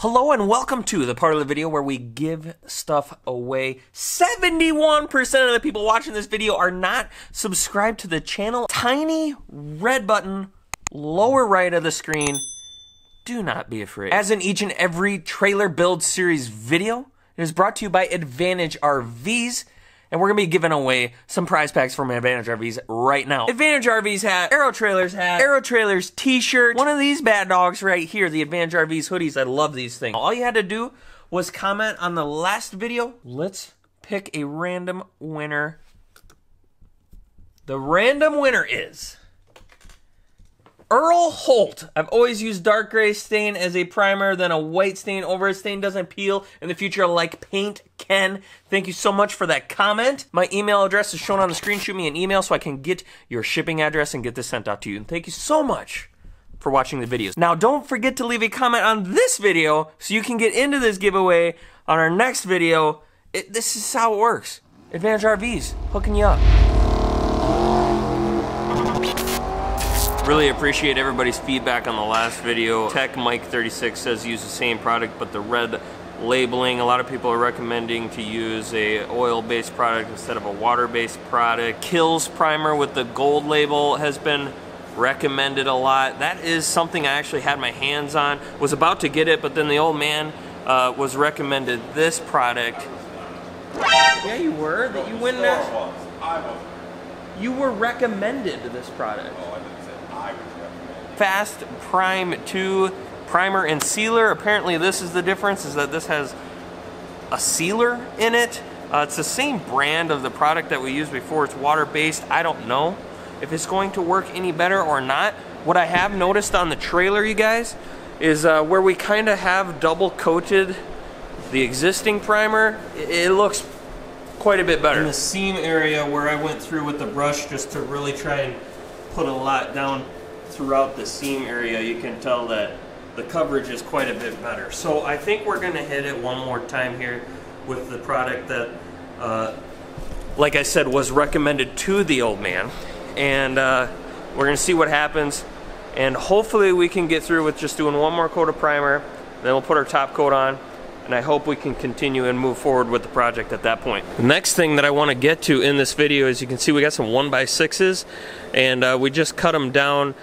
Hello and welcome to the part of the video where we give stuff away. 71% of the people watching this video are not subscribed to the channel. Tiny red button, lower right of the screen. Do not be afraid. As in each and every trailer build series video, it is brought to you by Advantage RVs. And we're gonna be giving away some prize packs from Advantage RVs right now. Advantage RVs hat, Aero Trailers hat, Aero Trailers t-shirt, one of these bad dogs right here, the Advantage RVs hoodies. I love these things. All you had to do was comment on the last video. Let's pick a random winner. The random winner is Earl Holt. I've always used dark gray stain as a primer, then a white stain over it. Stain doesn't peel in the future like paint can. Thank you so much for that comment. My email address is shown on the screen. Shoot me an email so I can get your shipping address and get this sent out to you. And thank you so much for watching the videos. Now, don't forget to leave a comment on this video so you can get into this giveaway on our next video. It, this is how it works. Advantage RVs, hooking you up. Really appreciate everybody's feedback on the last video. Tech Mike 36 says use the same product, but the red labeling. A lot of people are recommending to use a oil-based product instead of a water-based product. Kilz primer with the gold label has been recommended a lot. That is something I actually had my hands on. Was about to get it, but then the old man uh, was recommended this product. Yeah, you were. That you win that. You were recommended this product. Fast Prime 2 primer and sealer. Apparently this is the difference, is that this has a sealer in it. Uh, it's the same brand of the product that we used before. It's water-based. I don't know if it's going to work any better or not. What I have noticed on the trailer, you guys, is uh, where we kind of have double coated the existing primer, it looks quite a bit better. In the seam area where I went through with the brush just to really try and put a lot down throughout the seam area, you can tell that the coverage is quite a bit better. So I think we're gonna hit it one more time here with the product that, uh, like I said, was recommended to the old man. And uh, we're gonna see what happens. And hopefully we can get through with just doing one more coat of primer, then we'll put our top coat on, and I hope we can continue and move forward with the project at that point. The next thing that I want to get to in this video is you can see we got some 1x6s and uh, we just cut them down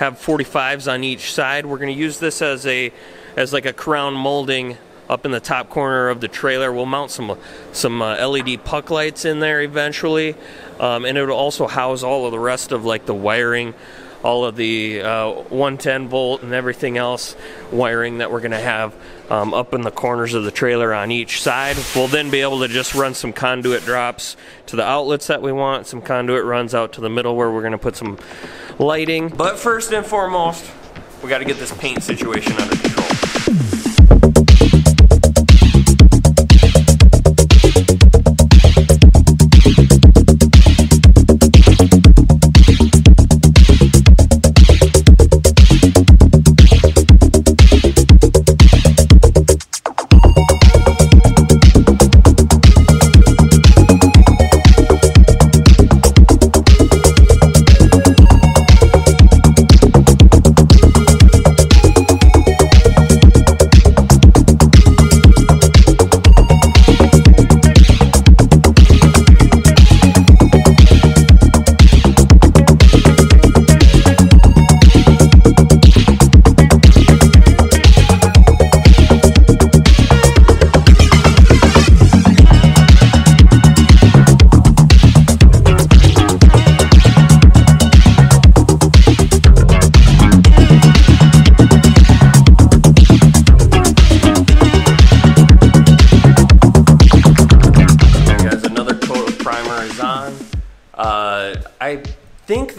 have 45s on each side. We're going to use this as a as like a crown molding up in the top corner of the trailer. We'll mount some some uh, LED puck lights in there eventually, um, and it will also house all of the rest of like the wiring, all of the uh, 110 volt and everything else wiring that we're going to have um, up in the corners of the trailer on each side. We'll then be able to just run some conduit drops to the outlets that we want, some conduit runs out to the middle where we're going to put some lighting. But first and foremost, we got to get this paint situation under control.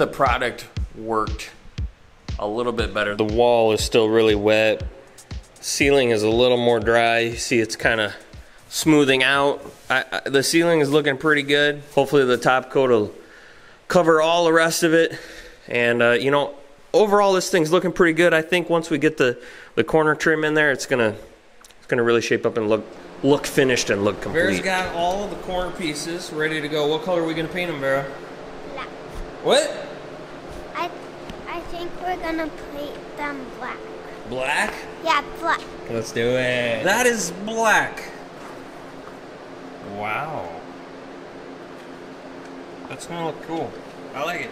The product worked a little bit better. The wall is still really wet. Ceiling is a little more dry. You see it's kind of smoothing out. I, I, the ceiling is looking pretty good. Hopefully the top coat will cover all the rest of it. And uh, you know, overall this thing's looking pretty good. I think once we get the, the corner trim in there, it's gonna it's gonna really shape up and look look finished and look complete. Vera's got all the corner pieces ready to go. What color are we gonna paint them, Vera? What? I I think we're gonna paint them black. Black? Yeah, black. Let's do it. That is black. Wow. That's gonna look cool. I like it.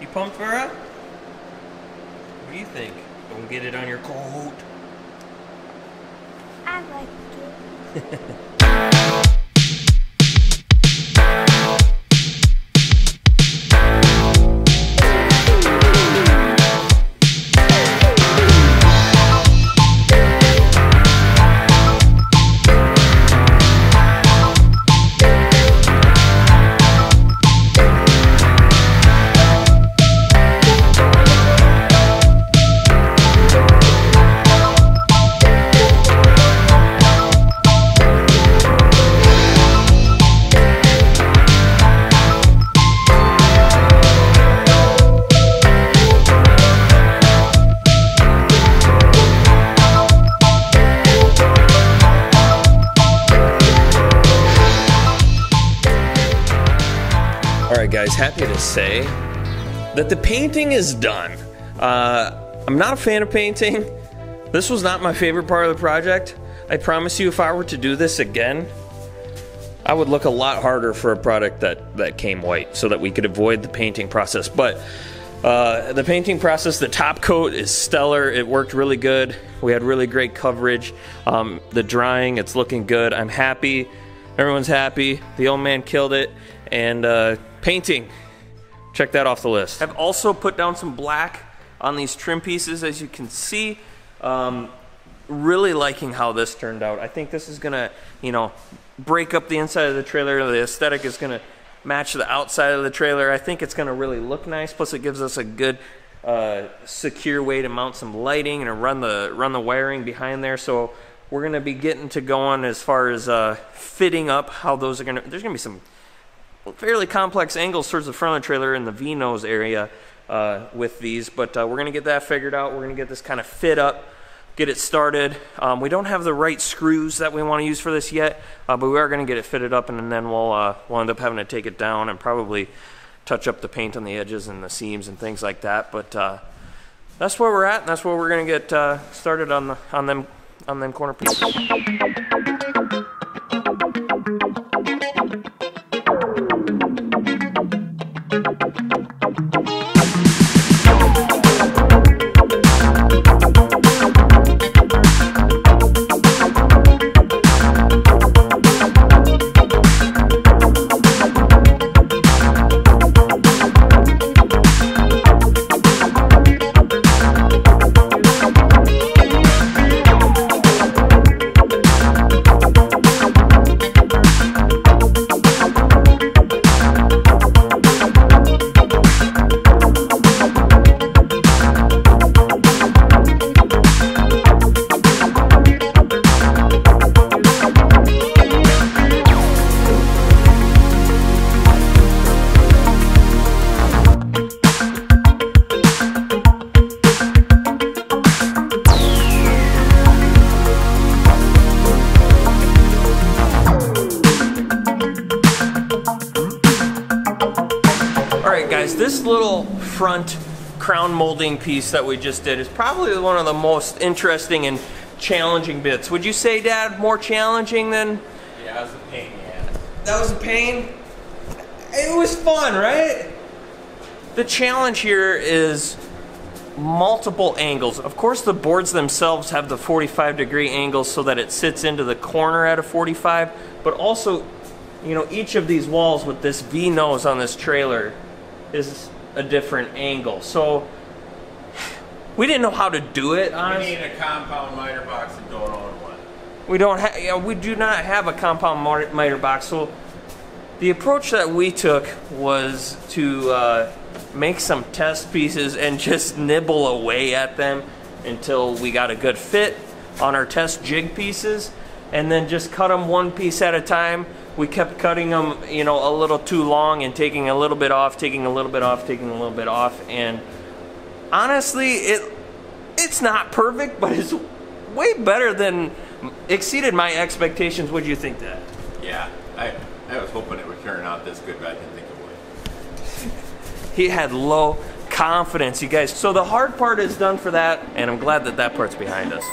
You pumped for it? What do you think? Don't get it on your coat. I like it. All right, guys, happy to say that the painting is done. Uh, I'm not a fan of painting. This was not my favorite part of the project. I promise you, if I were to do this again, I would look a lot harder for a product that, that came white so that we could avoid the painting process. But uh, the painting process, the top coat is stellar. It worked really good. We had really great coverage. Um, the drying, it's looking good. I'm happy. Everyone's happy. The old man killed it. And uh, painting, check that off the list. I've also put down some black on these trim pieces, as you can see. Um, really liking how this turned out. I think this is gonna, you know, break up the inside of the trailer. The aesthetic is gonna match the outside of the trailer. I think it's gonna really look nice. Plus, it gives us a good, uh, secure way to mount some lighting and run the run the wiring behind there. So we're gonna be getting to going as far as uh, fitting up how those are gonna. There's gonna be some fairly complex angles towards the front of the trailer in the V nose area uh, with these, but uh, we're going to get that figured out. We're going to get this kind of fit up, get it started. Um, we don't have the right screws that we want to use for this yet, uh, but we are going to get it fitted up, and then we'll uh, we'll end up having to take it down and probably touch up the paint on the edges and the seams and things like that. But uh, that's where we're at, and that's where we're going to get uh, started on the on them on them corner pieces. Guys, this little front crown molding piece that we just did is probably one of the most interesting and challenging bits. Would you say, Dad, more challenging than? Yeah, it was a pain, yeah. That was a pain. It was fun, right? The challenge here is multiple angles. Of course, the boards themselves have the 45 degree angles so that it sits into the corner at a 45, but also, you know, each of these walls with this V nose on this trailer is a different angle. So we didn't know how to do it, We need a compound miter box and don't own one. We don't have, yeah, we do not have a compound miter box. So the approach that we took was to uh, make some test pieces and just nibble away at them until we got a good fit on our test jig pieces, and then just cut them one piece at a time. We kept cutting them, you know, a little too long and taking a little bit off, taking a little bit off, taking a little bit off, and honestly, it it's not perfect, but it's way better than exceeded my expectations. Would you think that? Yeah, I, I was hoping it would turn out this good, but I didn't think it would. He had low confidence, you guys. So the hard part is done for that, and I'm glad that that part's behind us.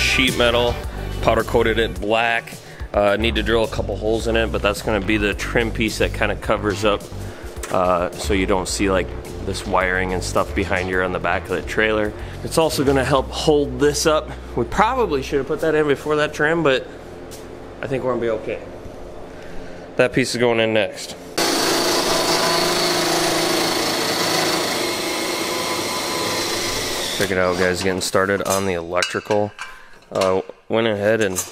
Sheet metal, powder coated it black. Uh, need to drill a couple holes in it, but that's gonna be the trim piece that kind of covers up uh, so you don't see like this wiring and stuff behind you on the back of the trailer. It's also gonna help hold this up. We probably should have put that in before that trim, but I think we're gonna be okay. That piece is going in next. Check it out guys, getting started on the electrical. Uh, went ahead and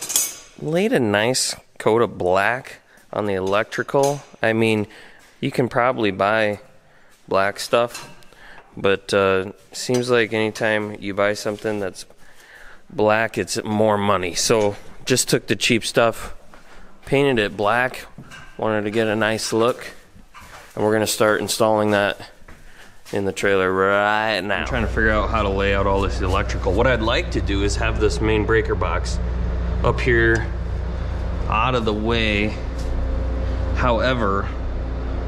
laid a nice coat of black on the electrical. I mean, you can probably buy black stuff, but uh, seems like anytime you buy something that's black, it's more money. So just took the cheap stuff, painted it black, wanted to get a nice look, and we're gonna start installing that in the trailer right now. I'm trying to figure out how to lay out all this electrical. What I'd like to do is have this main breaker box up here out of the way. However,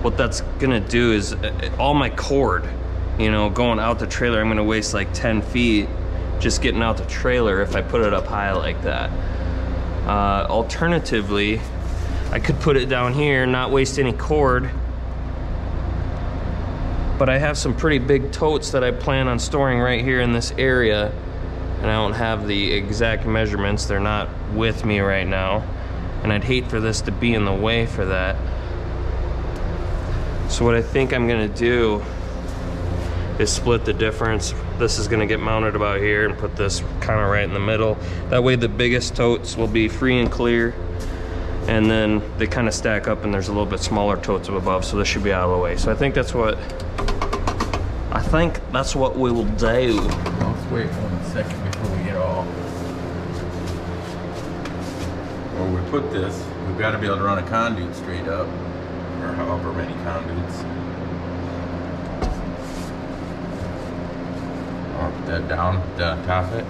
what that's gonna do is uh, all my cord, you know, going out the trailer, I'm gonna waste like 10 feet just getting out the trailer if I put it up high like that. Uh, alternatively, I could put it down here, not waste any cord, but I have some pretty big totes that I plan on storing right here in this area and I don't have the exact measurements. They're not with me right now. And I'd hate for this to be in the way for that. So what I think I'm gonna do is split the difference. This is gonna get mounted about here and put this kind of right in the middle. That way the biggest totes will be free and clear and then they kind of stack up and there's a little bit smaller totes up above so this should be out of the way. So I think that's what I think that's what we will do. Let's wait one second before we get all. Where we put this, we've got to be able to run a conduit straight up, or however many conduits. Oh, I'll put that down, down top it.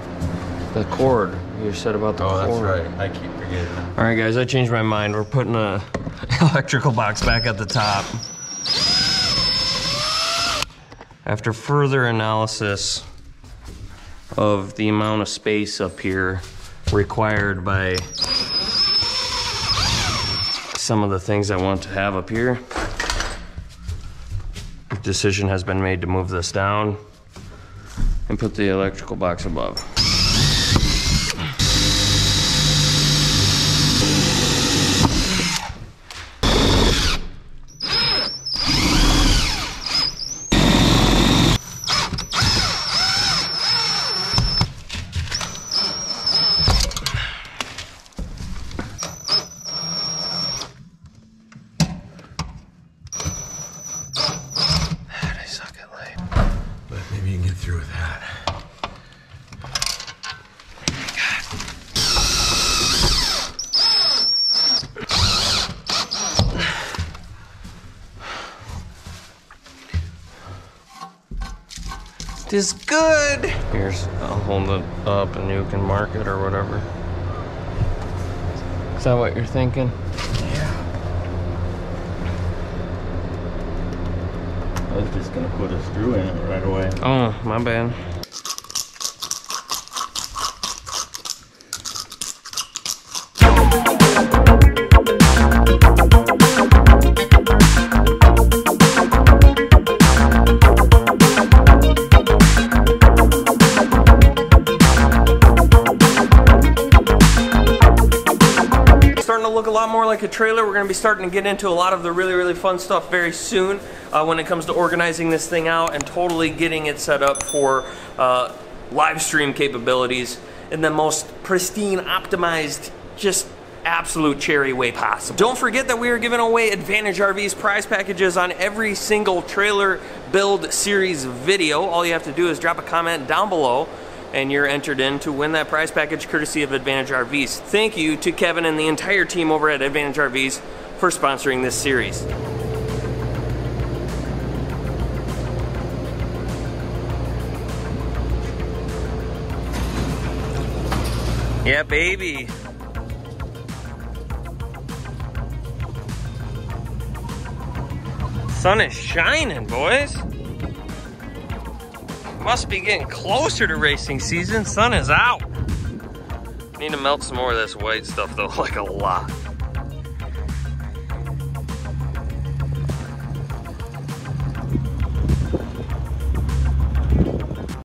The cord. You said about the Oh, that's cord. right. I keep forgetting. All right, guys, I changed my mind. We're putting a electrical box back at the top. After further analysis of the amount of space up here required by some of the things I want to have up here, decision has been made to move this down and put the electrical box above. Maybe you can get through with that. This good. Here's, I'll hold it up and you can mark it or whatever. Is that what you're thinking? I was just gonna put a screw in it right away. Oh, my bad. Lot more like a trailer. We're going to be starting to get into a lot of the really, really fun stuff very soon uh, when it comes to organizing this thing out and totally getting it set up for uh, live stream capabilities in the most pristine, optimized, just absolute cherry way possible. Don't forget that we are giving away Advantage RV's prize packages on every single trailer build series video. All you have to do is drop a comment down below and you're entered in to win that prize package courtesy of Advantage RVs. Thank you to Kevin and the entire team over at Advantage RVs for sponsoring this series. Yeah, baby. Sun is shining, boys. Must be getting closer to racing season. Sun is out. Need to melt some more of this white stuff though, like a lot.